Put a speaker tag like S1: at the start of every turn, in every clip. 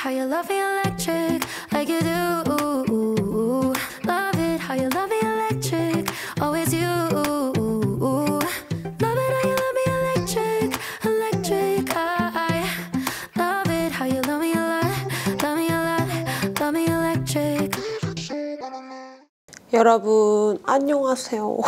S1: how you love me electric, like you do. Love it how you love me electric, always you. Love it how you love me electric, electric. I love it how you love me a lot, love me a lot, love me electric.
S2: 여러분 안녕하세요.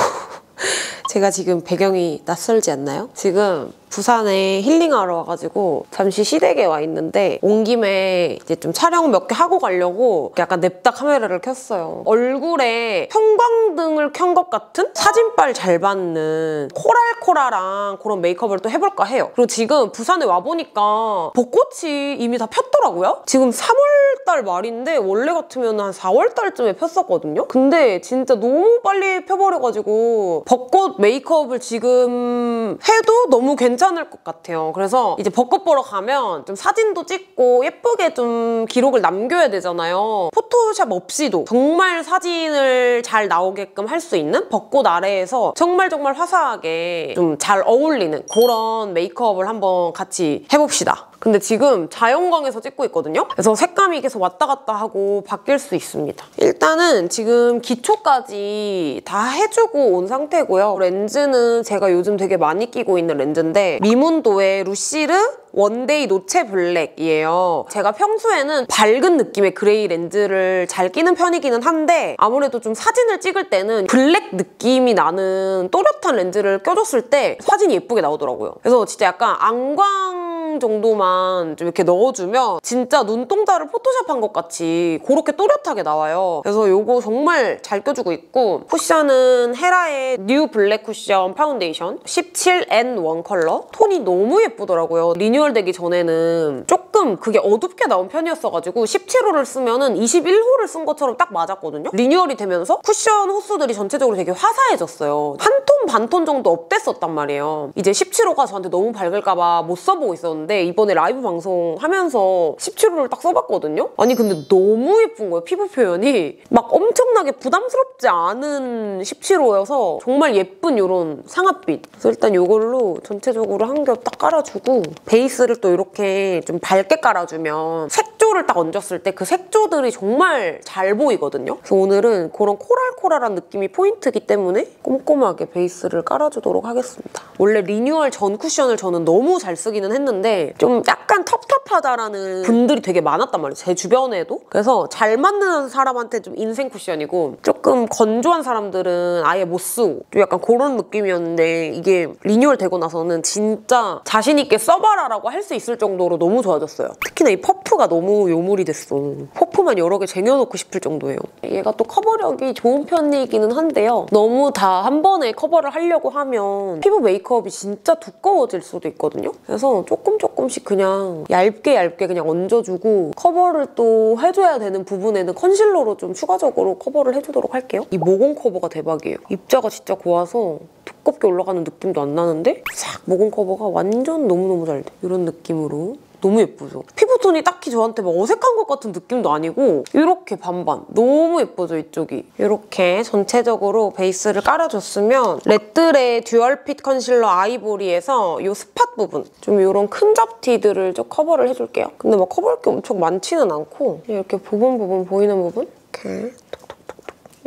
S2: 제가 지금 배경이 낯설지 않나요? 지금 부산에 힐링하러 와가지고 잠시 시댁에 와 있는데 온 김에 이제 좀 촬영 몇 개 하고 가려고 약간 냅다 카메라를 켰어요. 얼굴에 형광등을 켠 것 같은 사진빨 잘 받는 코랄코라랑 그런 메이크업을 또 해볼까 해요. 그리고 지금 부산에 와보니까 벚꽃이 이미 다 폈더라고요. 지금 3월 달 말인데 원래 같으면 한 4월달쯤에 폈었거든요. 근데 진짜 너무 빨리 펴버려가지고 벚꽃 메이크업을 지금 해도 너무 괜찮을 것 같아요. 그래서 이제 벚꽃 보러 가면 좀 사진도 찍고 예쁘게 좀 기록을 남겨야 되잖아요. 포토샵 없이도 정말 사진을 잘 나오게끔 할 수 있는 벚꽃 아래에서 정말 정말 화사하게 좀 잘 어울리는 그런 메이크업을 한번 같이 해봅시다. 근데 지금 자연광에서 찍고 있거든요? 그래서 색감이 계속 왔다 갔다 하고 바뀔 수 있습니다. 일단은 지금 기초까지 다 해주고 온 상태고요. 렌즈는 제가 요즘 되게 많이 끼고 있는 렌즈인데 미문도의 루시르 원데이 노체 블랙이에요. 제가 평소에는 밝은 느낌의 gray 렌즈를 잘 끼는 편이기는 한데 아무래도 좀 사진을 찍을 때는 black 느낌이 나는 또렷한 렌즈를 껴줬을 때 사진이 예쁘게 나오더라고요. 그래서 진짜 약간 안광 정도만 좀 이렇게 넣어주면 진짜 눈동자를 포토샵한 것 같이 그렇게 또렷하게 나와요. 그래서 이거 정말 잘 껴주고 있고 쿠션은 헤라의 뉴 블랙 쿠션 파운데이션 17N1 컬러 톤이 너무 예쁘더라고요. 리뉴얼 되기 전에는 조금 그게 어둡게 나온 편이었어가지고 17호를 쓰면은 21호를 쓴 것처럼 딱 맞았거든요. 리뉴얼이 되면서 쿠션 호수들이 전체적으로 되게 화사해졌어요. 한 톤 반 톤 정도 업됐었단 말이에요. 이제 17호가 저한테 너무 밝을까봐 못 써보고 있었는데 이번에 라이브 방송 하면서 17호를 딱 써봤거든요. 아니 근데 너무 예쁜 거예요. 피부 표현이 막 엄청나게 부담스럽지 않은 17호여서 정말 예쁜 이런 상아빛. 그래서 일단 이걸로 전체적으로 한 겹 딱 깔아주고 베이스 를 또 이렇게 좀 밝게 깔아주면 색조를 딱 얹었을 때 그 색조들이 정말 잘 보이거든요. 그래서 오늘은 그런 coral coral한 느낌이 포인트이기 때문에 꼼꼼하게 베이스를 깔아주도록 하겠습니다. 원래 리뉴얼 전 쿠션을 저는 너무 잘 쓰기는 했는데 좀 약간 텁텁하다라는 분들이 되게 많았단 말이에요. 제 주변에도. 그래서 잘 맞는 사람한테 좀 인생 쿠션이고 조금 건조한 사람들은 아예 못 쓰고 좀 약간 그런 느낌이었는데 이게 리뉴얼 되고 나서는 진짜 자신 있게 써봐라라고 할 수 있을 정도로 너무 좋아졌어요. 특히나 이 퍼프가 너무 요물이 됐어. 퍼프만 여러 개 쟁여놓고 싶을 정도예요. 얘가 또 커버력이 좋은 편이기는 한데요. 너무 다 한 번에 커버를 하려고 하면 피부 메이크업이 진짜 두꺼워질 수도 있거든요. 그래서 조금 조금씩 그냥 얇게 얇게 그냥 얹어주고 커버를 또 해줘야 되는 부분에는 concealer로 좀 추가적으로 커버를 해주도록 할게요. 이 모공 커버가 대박이에요. 입자가 진짜 고와서 두껍게 올라가는 느낌도 안 나는데 싹 모공 커버가 완전 너무너무 잘 돼. 이런 느낌으로 너무 예쁘죠? 피부톤이 딱히 저한테 막 어색한 것 같은 느낌도 아니고 이렇게 반반. 너무 예쁘죠, 이쪽이? 이렇게 전체적으로 베이스를 깔아줬으면 레뜰의 dual fit concealer 아이보리에서 이 spot 부분 좀 이런 큰 잡티들을 좀 커버를 해줄게요. 근데 막 커버할 게 엄청 많지는 않고 이렇게 부분 부분 보이는 부분 이렇게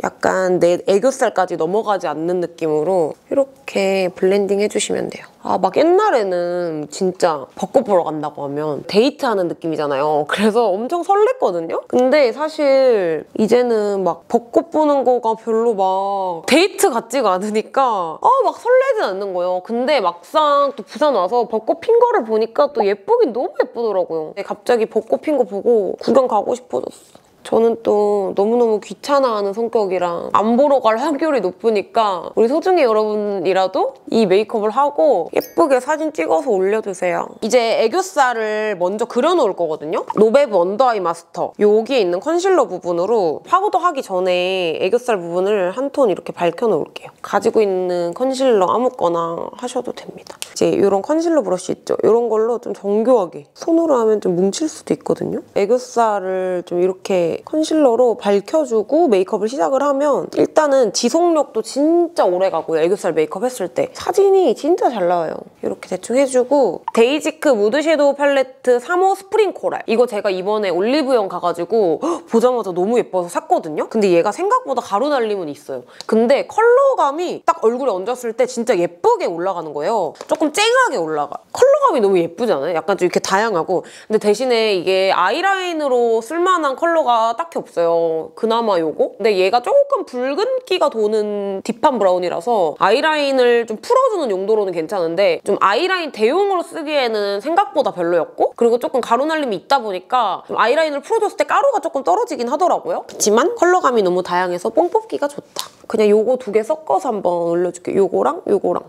S2: 약간 내 애교살까지 넘어가지 않는 느낌으로 이렇게 블렌딩 해주시면 돼요. 아, 막 옛날에는 진짜 벚꽃 보러 간다고 하면 데이트하는 느낌이잖아요. 그래서 엄청 설렜거든요? 근데 사실 이제는 막 벚꽃 보는 거가 별로 막 데이트 같지가 않으니까 아, 막 설레진 않는 거예요. 근데 막상 또 부산 와서 벚꽃 핀 거를 보니까 또 예쁘긴 너무 예쁘더라고요. 갑자기 벚꽃 핀 거 보고 구경 가고 싶어졌어. 저는 또 너무너무 귀찮아하는 성격이라 안 보러 갈 확률이 높으니까 우리 소중이 여러분이라도 이 메이크업을 하고 예쁘게 사진 찍어서 올려주세요. 이제 애교살을 먼저 그려놓을 거거든요. 노베브 under eye master 여기에 있는 컨실러 부분으로 파우더 하기 전에 애교살 부분을 한 톤 이렇게 밝혀놓을게요. 가지고 있는 컨실러 아무거나 하셔도 됩니다. 이제 이런 컨실러 브러쉬 있죠? 이런 걸로 좀 정교하게 손으로 하면 좀 뭉칠 수도 있거든요. 애교살을 좀 이렇게 concealer로 밝혀주고 메이크업을 시작을 하면 일단은 지속력도 진짜 오래 가고요. 애교살 메이크업 했을 때. 사진이 진짜 잘 나와요. 이렇게 대충 해주고 dasique mood shadow palette 3호 spring coral. 이거 제가 이번에 올리브영 가가지고 헉, 보자마자 너무 예뻐서 샀거든요. 근데 얘가 생각보다 가루 날림은 있어요. 근데 컬러감이 딱 얼굴에 얹었을 때 진짜 예쁘게 올라가는 거예요. 조금 쨍하게 올라가. 컬러감이 너무 예쁘지 않아요? 약간 좀 이렇게 다양하고. 근데 대신에 이게 아이라인으로 쓸만한 컬러가 딱히 없어요. 그나마 요거? 근데 얘가 조금 붉은기가 도는 deep한 브라운이라서 아이라인을 좀 풀어주는 용도로는 괜찮은데 좀 아이라인 대용으로 쓰기에는 생각보다 별로였고 그리고 조금 가루 날림이 있다 보니까 좀 아이라인을 풀어줬을 때 가루가 조금 떨어지긴 하더라고요. 그렇지만 컬러감이 너무 다양해서 뽕 뽑기가 좋다. 그냥 요거 두 개 섞어서 한번 올려줄게요. 요거랑 요거랑.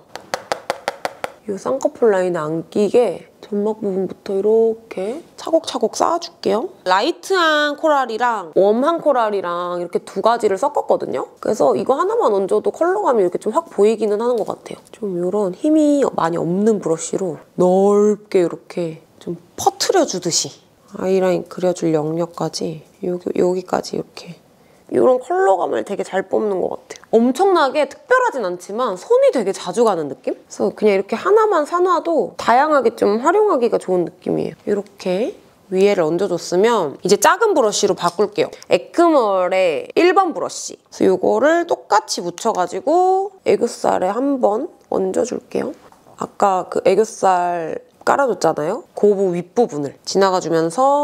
S2: 이 쌍꺼풀 라인에 안 끼게 점막 부분부터 이렇게 차곡차곡 쌓아줄게요. 라이트한 코랄이랑 웜한 코랄이랑 이렇게 두 가지를 섞었거든요. 그래서 이거 하나만 얹어도 컬러감이 이렇게 좀 확 보이기는 하는 것 같아요. 좀 이런 힘이 많이 없는 브러쉬로 넓게 이렇게 좀 퍼트려주듯이 아이라인 그려줄 영역까지 여기, 여기까지 이렇게 이런 컬러감을 되게 잘 뽑는 것 같아요. 엄청나게 특별하진 않지만 손이 되게 자주 가는 느낌? 그래서 그냥 이렇게 하나만 사놔도 다양하게 좀 활용하기가 좋은 느낌이에요. 이렇게 위에를 얹어줬으면 이제 작은 브러쉬로 바꿀게요. 에크멀의 1번 브러쉬. 그래서 이거를 똑같이 묻혀가지고 애교살에 한 번 얹어줄게요. 아까 그 애교살 깔아줬잖아요? 그 부분 윗부분을 지나가주면서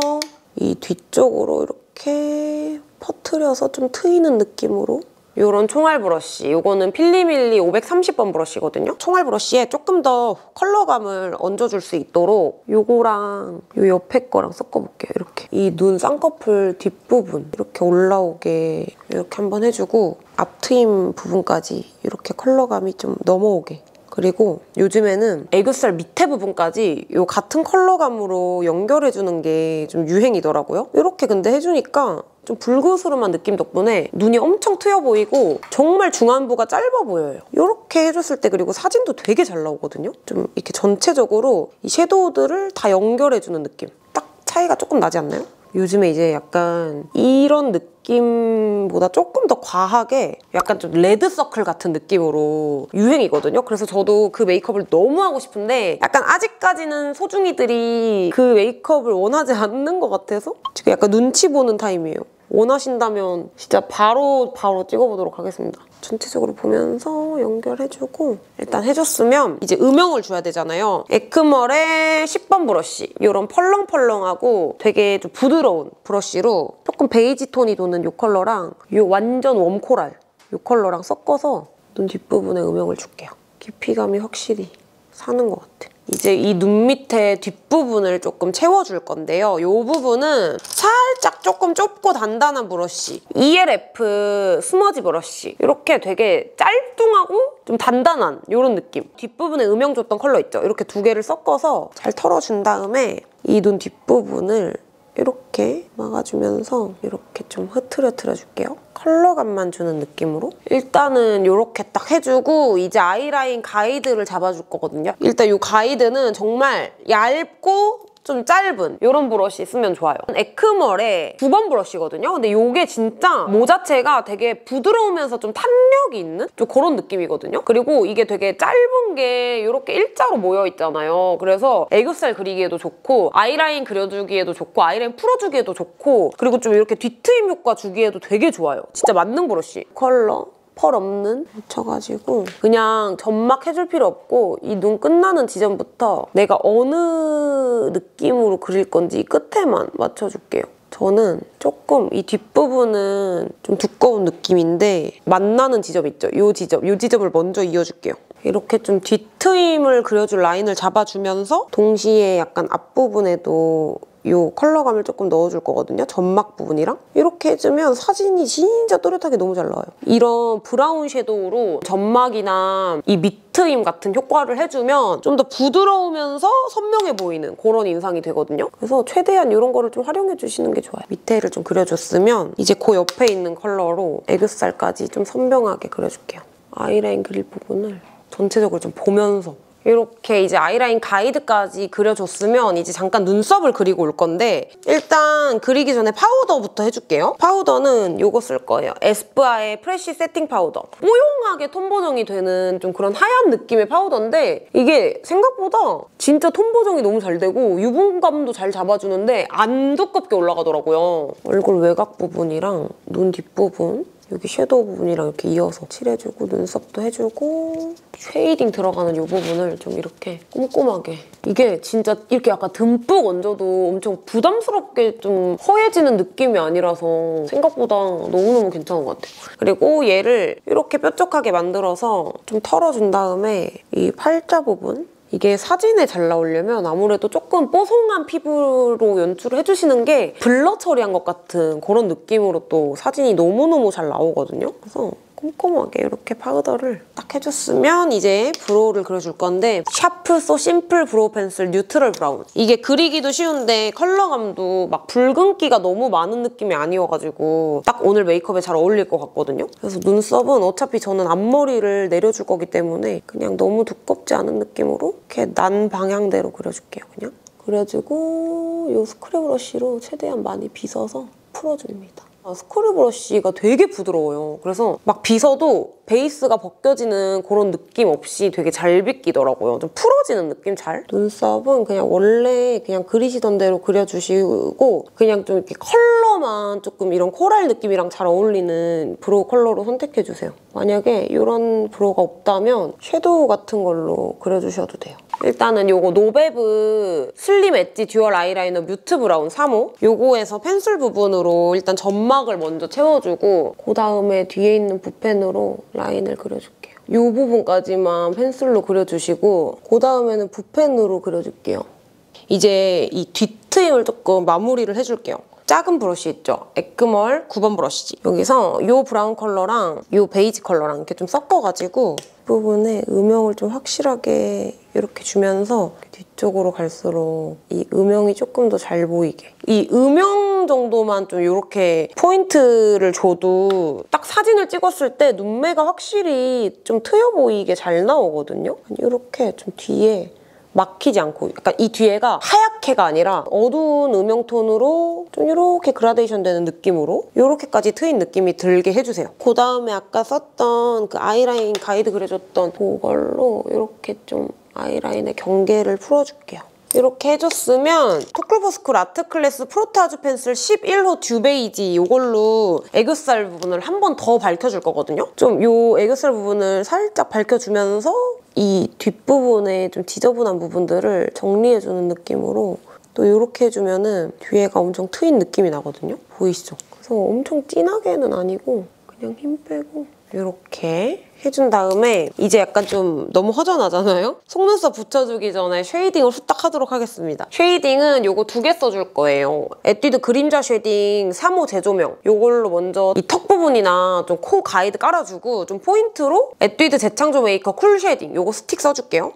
S2: 이 뒤쪽으로 이렇게 퍼트려서 좀 트이는 느낌으로? 이런 총알 브러쉬. 이거는 필리밀리 530번 브러쉬거든요. 총알 브러쉬에 조금 더 컬러감을 얹어줄 수 있도록 이거랑 이 옆에 거랑 섞어볼게요. 이렇게. 이 눈 쌍꺼풀 뒷부분 이렇게 올라오게 이렇게 한번 해주고 앞트임 부분까지 이렇게 컬러감이 좀 넘어오게. 그리고 요즘에는 애교살 밑에 부분까지 이 같은 컬러감으로 연결해주는 게 좀 유행이더라고요. 이렇게 근데 해주니까 좀 불그스름한 느낌 덕분에 눈이 엄청 트여 보이고 정말 중안부가 짧아 보여요. 이렇게 해줬을 때 그리고 사진도 되게 잘 나오거든요. 좀 이렇게 전체적으로 이 섀도우들을 다 연결해주는 느낌. 딱 차이가 조금 나지 않나요? 요즘에 이제 약간 이런 느낌보다 조금 더 과하게 약간 좀 red circle 같은 느낌으로 유행이거든요. 그래서 저도 그 메이크업을 너무 하고 싶은데 약간 아직까지는 소중이들이 그 메이크업을 원하지 않는 것 같아서 지금 약간 눈치 보는 타임이에요. 원하신다면 진짜 바로 바로 찍어보도록 하겠습니다. 전체적으로 보면서 연결해주고 일단 해줬으면 이제 음영을 줘야 되잖아요. 에크멀의 10번 브러쉬 이런 펄렁펄렁하고 되게 좀 부드러운 브러쉬로 조금 베이지 톤이 도는 이 컬러랑 이 완전 warm coral 이 컬러랑 섞어서 눈 뒷부분에 음영을 줄게요. 깊이감이 확실히 사는 것 같아. 이제 이 눈 밑에 뒷부분을 조금 채워줄 건데요. 이 부분은 살짝 조금 좁고 단단한 브러쉬. ELF smudge 브러쉬. 이렇게 되게 짤뚱하고 좀 단단한 이런 느낌. 뒷부분에 음영 줬던 컬러 있죠? 이렇게 두 개를 섞어서 잘 털어준 다음에 이 눈 뒷부분을 이렇게 막아주면서 이렇게 좀 흐트러트려 줄게요. 컬러감만 주는 느낌으로. 일단은 이렇게 딱 해주고 이제 아이라인 가이드를 잡아줄 거거든요. 일단 이 가이드는 정말 얇고 좀 짧은 이런 브러쉬 쓰면 좋아요. 에크멀의 9번 브러쉬거든요. 근데 이게 진짜 모 자체가 되게 부드러우면서 좀 탄력이 있는 좀 그런 느낌이거든요. 그리고 이게 되게 짧은 게 이렇게 일자로 모여 있잖아요. 그래서 애교살 그리기에도 좋고 아이라인 그려주기에도 좋고 아이라인 풀어주기에도 좋고 그리고 좀 이렇게 뒤트임 효과 주기에도 되게 좋아요. 진짜 맞는 브러쉬. 컬러 펄 없는 묻혀가지고 그냥 점막 해줄 필요 없고 이 눈 끝나는 지점부터 내가 어느 느낌으로 그릴 건지 이 끝에만 맞춰줄게요. 저는 조금 이 뒷부분은 좀 두꺼운 느낌인데 만나는 지점 있죠? 이 지점, 이 지점을 먼저 이어줄게요. 이렇게 좀 뒤트임을 그려줄 라인을 잡아주면서 동시에 약간 앞부분에도 이 컬러감을 조금 넣어줄 거거든요. 점막 부분이랑. 이렇게 해주면 사진이 진짜 또렷하게 너무 잘 나와요. 이런 브라운 섀도우로 점막이나 이 밑트임 같은 효과를 해주면 좀 더 부드러우면서 선명해 보이는 그런 인상이 되거든요. 그래서 최대한 이런 거를 좀 활용해 주시는 게 좋아요. 밑에를 좀 그려줬으면 이제 그 옆에 있는 컬러로 애교살까지 좀 선명하게 그려줄게요. 아이라인 그릴 부분을 전체적으로 좀 보면서 이렇게 이제 아이라인 가이드까지 그려줬으면 이제 잠깐 눈썹을 그리고 올 건데 일단 그리기 전에 파우더부터 해줄게요. 파우더는 이거 쓸 거예요. 에스쁘아의 Fresh Setting Powder. 뽀용하게 톤 보정이 되는 좀 그런 하얀 느낌의 파우더인데 이게 생각보다 진짜 톤 보정이 너무 잘 되고 유분감도 잘 잡아주는데 안 두껍게 올라가더라고요. 얼굴 외곽 부분이랑 눈 뒷부분 여기 shadow 부분이랑 이렇게 이어서 칠해주고 눈썹도 해주고 shading 들어가는 이 부분을 좀 이렇게 꼼꼼하게 이게 진짜 이렇게 약간 듬뿍 얹어도 엄청 부담스럽게 좀 허예지는 느낌이 아니라서 생각보다 너무너무 괜찮은 것 같아요. 그리고 얘를 이렇게 뾰족하게 만들어서 좀 털어준 다음에 이 팔자 부분 이게 사진에 잘 나오려면 아무래도 조금 뽀송한 피부로 연출을 해주시는 게 blur 처리한 것 같은 그런 느낌으로 또 사진이 너무너무 잘 나오거든요. 그래서 꼼꼼하게 이렇게 파우더를 딱 해줬으면 이제 brow를 그려줄 건데 Sharp So Simple Brow Pencil Neutral Brown 이게 그리기도 쉬운데 컬러감도 막 붉은기가 너무 많은 느낌이 아니어가지고 딱 오늘 메이크업에 잘 어울릴 것 같거든요. 그래서 눈썹은 어차피 저는 앞머리를 내려줄 거기 때문에 그냥 너무 두껍지 않은 느낌으로 이렇게 난 방향대로 그려줄게요, 그냥. 그래가지고 이 screw brush로 최대한 많이 빗어서 풀어줍니다. 아, screw brush가 되게 부드러워요. 그래서 막 빗어도 베이스가 벗겨지는 그런 느낌 없이 되게 잘 빗기더라고요. 좀 풀어지는 느낌 잘? 눈썹은 그냥 원래 그냥 그리시던 대로 그려주시고 그냥 좀 이렇게 컬러만 조금 이런 coral 느낌이랑 잘 어울리는 brow 컬러로 선택해주세요. 만약에 이런 brow가 없다면 shadow 같은 걸로 그려주셔도 돼요. 일단은 요거 노베브 Slim Edge Dual Eyeliner Mute Brown 3호 요거에서 pencil 부분으로 일단 점막을 먼저 채워주고 그 다음에 뒤에 있는 붓펜으로 라인을 그려줄게요. 이 부분까지만 pencil로 그려주시고 그 다음에는 붓펜으로 그려줄게요. 이제 이 뒷트임을 조금 마무리를 해줄게요. 작은 브러쉬 있죠? 에크멀 9번 브러쉬지. 여기서 이 브라운 컬러랑 이 베이지 컬러랑 이렇게 좀 섞어가지고 부분에 음영을 좀 확실하게 이렇게 주면서 뒤쪽으로 갈수록 이 음영이 조금 더 잘 보이게 이 음영 정도만 좀 이렇게 포인트를 줘도 딱 사진을 찍었을 때 눈매가 확실히 좀 트여 보이게 잘 나오거든요. 이렇게 좀 뒤에 막히지 않고 약간 이 뒤에가 하얗게가 아니라 어두운 음영톤으로 좀 이렇게 그라데이션 되는 느낌으로 이렇게까지 트인 느낌이 들게 해주세요. 그 다음에 아까 썼던 그 아이라인 가이드 그려줬던 그걸로 이렇게 좀 아이라인의 경계를 풀어줄게요. 이렇게 해줬으면 투쿨포스쿨 Art Class Frottage Pencil 11호 듀베이지 이걸로 애교살 부분을 한 번 더 밝혀줄 거거든요. 좀 이 애교살 부분을 살짝 밝혀주면서 이 뒷부분에 좀 지저분한 부분들을 정리해주는 느낌으로 또 이렇게 해주면은 뒤에가 엄청 트인 느낌이 나거든요. 보이시죠? 그래서 엄청 진하게는 아니고 그냥 힘 빼고 이렇게 해준 다음에 이제 약간 좀 너무 허전하잖아요? 속눈썹 붙여주기 전에 shading을 후딱 하도록 하겠습니다. shading은 이거 두 개 써줄 거예요. 에뛰드 그림자 shading 3호 재조명 이걸로 먼저 이 턱 부분이나 좀 코 가이드 깔아주고 좀 포인트로 에뛰드 재창조 메이커 cool shading 이거 스틱 써줄게요.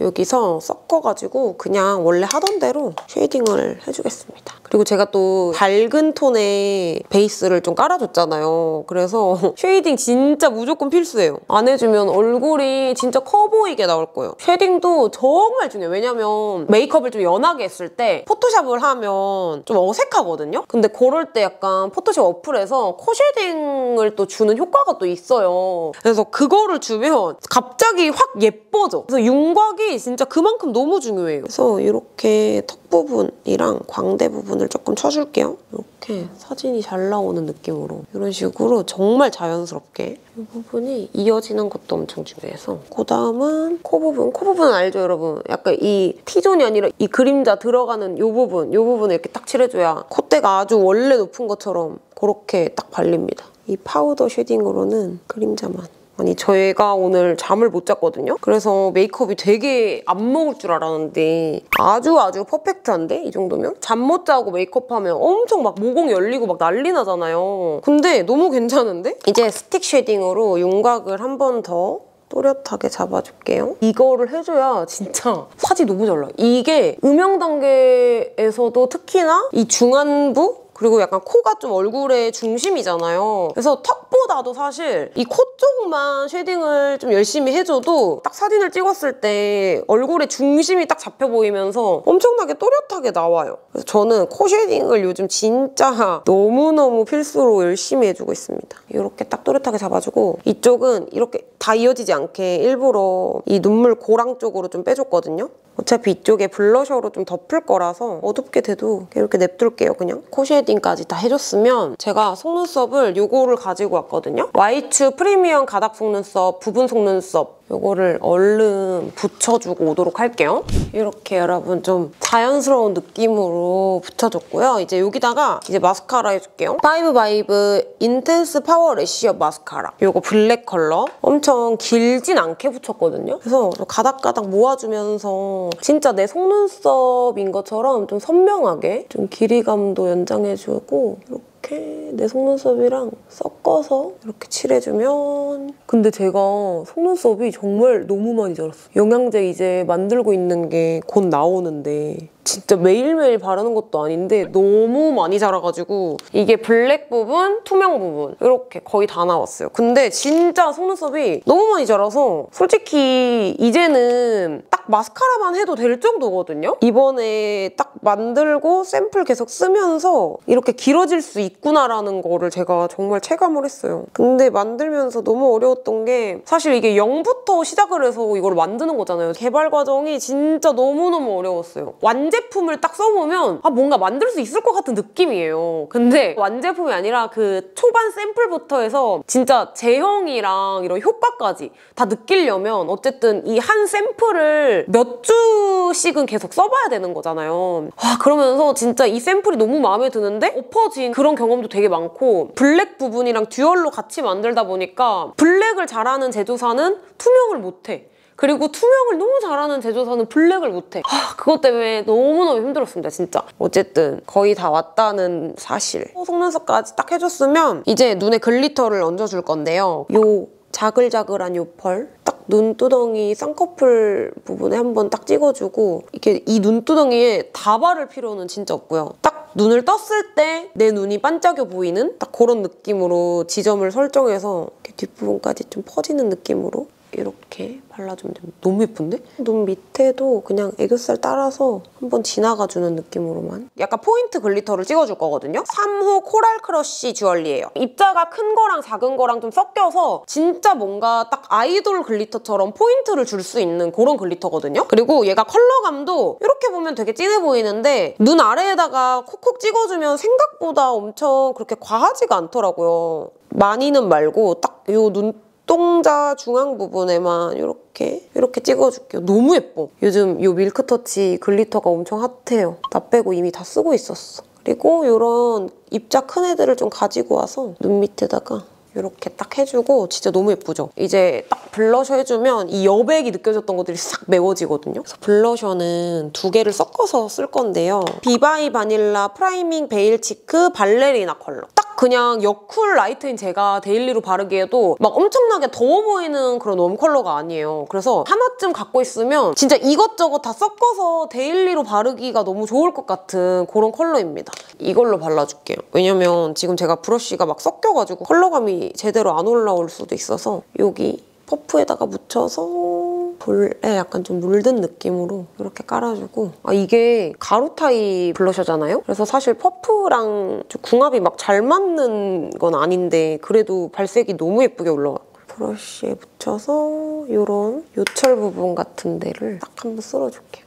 S2: 여기서 섞어가지고 그냥 원래 하던 대로 shading을 해주겠습니다. 그리고 제가 또 밝은 톤의 베이스를 좀 깔아줬잖아요. 그래서 shading 진짜 무조건 필수예요. 안 해주면 얼굴이 진짜 커 보이게 나올 거예요. shading도 정말 중요해요. 왜냐면 메이크업을 좀 연하게 했을 때 포토샵을 하면 좀 어색하거든요? 근데 그럴 때 약간 포토샵 어플에서 코 shading을 또 주는 효과가 또 있어요. 그래서 그거를 주면 갑자기 확 예뻐져. 그래서 윤곽이 진짜 그만큼 너무 중요해요. 그래서 이렇게 턱 부분이랑 광대 부분을 조금 쳐줄게요. 이렇게 사진이 잘 나오는 느낌으로 이런 식으로 정말 자연스럽게 이 부분이 이어지는 것도 엄청 중요해서 그 다음은 코 부분. 코 부분 알죠 여러분? 약간 이 T존이 아니라 이 그림자 들어가는 이 부분 이 부분을 이렇게 딱 칠해줘야 콧대가 아주 원래 높은 것처럼 그렇게 딱 발립니다. 이 파우더 shading으로는 그림자만 아니 저희가 오늘 잠을 못 잤거든요. 그래서 메이크업이 되게 안 먹을 줄 알았는데 아주 아주 perfect한데 이 정도면? 잠 못 자고 메이크업하면 엄청 막 모공 열리고 막 난리 나잖아요. 근데 너무 괜찮은데? 이제 스틱 shading으로 윤곽을 한 번 더 또렷하게 잡아줄게요. 이거를 해줘야 진짜 사진이 너무 잘 나와요. 이게 음영 단계에서도 특히나 이 중안부 그리고 약간 코가 좀 얼굴의 중심이잖아요. 그래서 턱보다도 사실 이 코 쪽만 shading을 좀 열심히 해줘도 딱 사진을 찍었을 때 얼굴의 중심이 딱 잡혀 보이면서 엄청나게 또렷하게 나와요. 그래서 저는 코 shading을 요즘 진짜 너무너무 필수로 열심히 해주고 있습니다. 이렇게 딱 또렷하게 잡아주고 이쪽은 이렇게 다 이어지지 않게 일부러 이 눈물 고랑 쪽으로 좀 빼줬거든요. 어차피 이쪽에 블러셔로 좀 덮을 거라서 어둡게 돼도 이렇게 냅둘게요, 그냥. 코 shading까지 다 해줬으면 제가 속눈썹을 요거를 가지고 왔거든요. 와이츠 프리미엄 가닥 속눈썹, 부분 속눈썹 요거를 얼른 붙여주고 오도록 할게요. 이렇게 여러분 좀 자연스러운 느낌으로 붙여줬고요. 이제 여기다가 이제 마스카라 해줄게요. 파이브바이브 인텐스 파워 래쉬업 마스카라. 요거 블랙 컬러. 엄청 길진 않게 붙였거든요. 그래서 가닥가닥 모아주면서 진짜 내 속눈썹인 것처럼 좀 선명하게 좀 길이감도 연장해주고 이렇게 이렇게 내 속눈썹이랑 섞어서 이렇게 칠해주면 근데 제가 속눈썹이 정말 너무 많이 자랐어요. 영양제 이제 만들고 있는 게 곧 나오는데 진짜 매일매일 바르는 것도 아닌데 너무 많이 자라가지고 이게 블랙 부분, 투명 부분 이렇게 거의 다 나왔어요. 근데 진짜 속눈썹이 너무 많이 자라서 솔직히 이제는 딱 마스카라만 해도 될 정도거든요? 이번에 딱 만들고 샘플 계속 쓰면서 이렇게 길어질 수 있구나라는 거를 제가 정말 체감을 했어요. 근데 만들면서 너무 어려웠던 게 사실 이게 0부터 시작을 해서 이걸 만드는 거잖아요. 개발 과정이 진짜 너무너무 어려웠어요. 완 완제품을 딱 써보면 아 뭔가 만들 수 있을 것 같은 느낌이에요. 근데 완제품이 아니라 그 초반 샘플부터 해서 진짜 제형이랑 이런 효과까지 다 느끼려면 어쨌든 이 한 샘플을 몇 주씩은 계속 써봐야 되는 거잖아요. 와 그러면서 진짜 이 샘플이 너무 마음에 드는데 엎어진 그런 경험도 되게 많고 블랙 부분이랑 듀얼로 같이 만들다 보니까 블랙을 잘하는 제조사는 투명을 못해. 그리고 투명을 너무 잘하는 제조사는 블랙을 못해. 하, 그것 때문에 너무너무 힘들었습니다, 진짜. 어쨌든 거의 다 왔다는 사실. 속눈썹까지 딱 해줬으면 이제 눈에 glitter를 얹어줄 건데요. 요 자글자글한 요 펄. 딱 눈두덩이 쌍꺼풀 부분에 한번 딱 찍어주고 이렇게 이 눈두덩이에 다 바를 필요는 진짜 없고요. 딱 눈을 떴을 때 내 눈이 반짝여 보이는 딱 그런 느낌으로 지점을 설정해서 뒷부분까지 좀 퍼지는 느낌으로 이렇게 발라주면 됩니다. 너무 예쁜데? 눈 밑에도 그냥 애교살 따라서 한번 지나가주는 느낌으로만 약간 포인트 glitter를 찍어줄 거거든요. 3호 코랄 크러쉬 주얼리예요. 입자가 큰 거랑 작은 거랑 좀 섞여서 진짜 뭔가 딱 아이돌 glitter처럼 포인트를 줄 수 있는 그런 glitter거든요. 그리고 얘가 컬러감도 이렇게 보면 되게 진해 보이는데 눈 아래에다가 콕콕 찍어주면 생각보다 엄청 그렇게 과하지가 않더라고요. 많이는 말고 딱 이 눈동자 중앙 부분에만 이렇게 이렇게 찍어줄게요. 너무 예뻐. 요즘 이 밀크터치 glitter가 엄청 핫해요. 나 빼고 이미 다 쓰고 있었어. 그리고 이런 입자 큰 애들을 좀 가지고 와서 눈 밑에다가 이렇게 딱 해주고 진짜 너무 예쁘죠? 이제 딱 블러셔 해주면 이 여백이 느껴졌던 것들이 싹 메워지거든요. 그래서 블러셔는 두 개를 섞어서 쓸 건데요. 비바이 바닐라 프라이밍 베일 치크 발레리나 컬러. 딱 그냥 여쿨 light인 제가 daily로 바르기에도 막 엄청나게 더워 보이는 그런 warm 컬러가 아니에요. 그래서 하나쯤 갖고 있으면 진짜 이것저것 다 섞어서 daily로 바르기가 너무 좋을 것 같은 그런 컬러입니다. 이걸로 발라줄게요. 왜냐면 지금 제가 브러쉬가 막 섞여가지고 컬러감이 제대로 안 올라올 수도 있어서 여기 퍼프에다가 묻혀서 볼에 약간 좀 물든 느낌으로 이렇게 깔아주고 아 이게 가루 타입 블러셔잖아요? 그래서 사실 퍼프랑 좀 궁합이 막 잘 맞는 건 아닌데 그래도 발색이 너무 예쁘게 올라와요. 브러쉬에 묻혀서 이런 요철 부분 같은 데를 딱 한번 쓸어줄게요.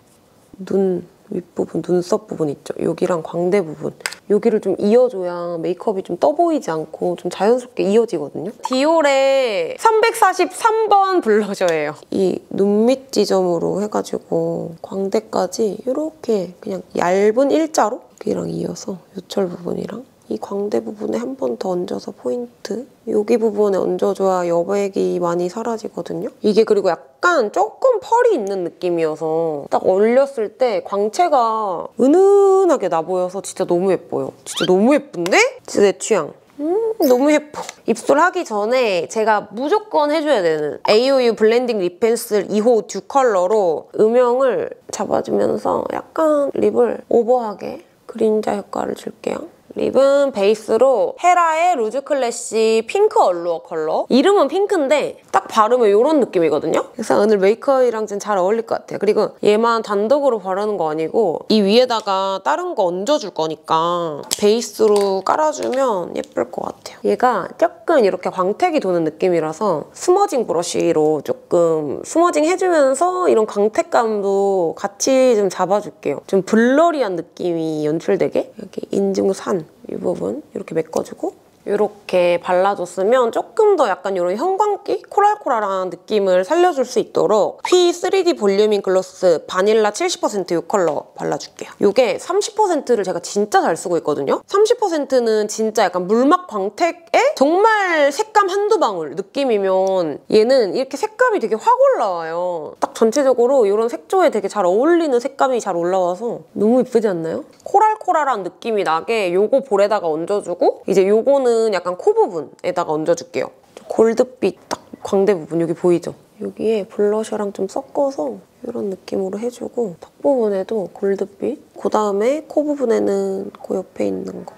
S2: 눈 윗부분, 눈썹 부분 있죠? 여기랑 광대 부분. 여기를 좀 이어줘야 메이크업이 좀 떠 보이지 않고 좀 자연스럽게 이어지거든요. 디올의 343번 블러셔예요. 이 눈 밑 지점으로 해가지고 광대까지 이렇게 그냥 얇은 일자로 여기랑 이어서 요철 부분이랑 이 광대 부분에 한 번 더 얹어서 포인트 여기 부분에 얹어줘야 여백이 많이 사라지거든요. 이게 그리고 약간 조금 펄이 있는 느낌이어서 딱 올렸을 때 광채가 은은하게 나 보여서 진짜 너무 예뻐요. 진짜 너무 예쁜데? 진짜 내 취향. 음, 너무 예뻐. 입술 하기 전에 제가 무조건 해줘야 되는 AOU 블렌딩 립 펜슬 2호 듀 컬러로 음영을 잡아주면서 약간 lip을 오버하게 그림자 효과를 줄게요. lip은 베이스로 헤라의 루즈 클래시 핑크 얼루어 컬러. 이름은 핑크인데 딱 바르면 이런 느낌이거든요. 그래서 오늘 메이크업이랑 좀 잘 어울릴 것 같아요. 그리고 얘만 단독으로 바르는 거 아니고 이 위에다가 다른 거 얹어줄 거니까 베이스로 깔아주면 예쁠 것 같아요. 얘가 조금 이렇게 광택이 도는 느낌이라서 smudging 브러쉬로 조금 smudging 해주면서 이런 광택감도 같이 좀 잡아줄게요. 좀 blurry한 느낌이 연출되게 여기 인중산 이 부분 이렇게 메꿔주고 이렇게 발라줬으면 조금 더 약간 이런 형광기? 코랄코랄한 느낌을 살려줄 수 있도록 퓌 3D 볼류밍 글로스 바닐라 70%이 컬러 발라줄게요. 이게 30%를 제가 진짜 잘 쓰고 있거든요. 30%는 진짜 약간 물막 광택에 정말 색감 한두 방울 느낌이면 얘는 이렇게 색감이 되게 확 올라와요. 딱 전체적으로 이런 색조에 되게 잘 어울리는 색감이 잘 올라와서 너무 이쁘지 않나요? 코랄코랄한 느낌이 나게 요거 볼에다가 얹어주고 이제 요거는 약간 코 부분에다가 얹어줄게요. 골드빛 딱 광대 부분 여기 보이죠? 여기에 블러셔랑 좀 섞어서 이런 느낌으로 해주고 턱 부분에도 골드빛 그 다음에 코 부분에는 그 옆에 있는 거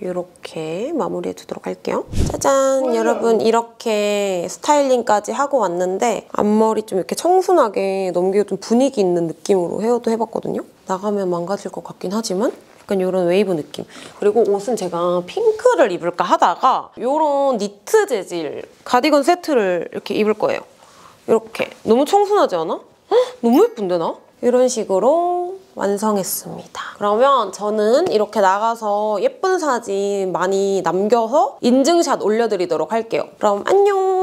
S2: 이렇게 마무리해 주도록 할게요. 짜잔! 여러분 이렇게 스타일링까지 하고 왔는데 앞머리 좀 이렇게 청순하게 넘기고 좀 분위기 있는 느낌으로 헤어도 해봤거든요. 나가면 망가질 것 같긴 하지만 약간 이런 웨이브 느낌. 그리고 옷은 제가 핑크를 입을까 하다가 이런 니트 재질 가디건 세트를 이렇게 입을 거예요. 이렇게. 너무 청순하지 않아? 헉, 너무 예쁜데 나? 이런 식으로 완성했습니다. 그러면 저는 이렇게 나가서 예쁜 사진 많이 남겨서 인증샷 올려드리도록 할게요. 그럼 안녕!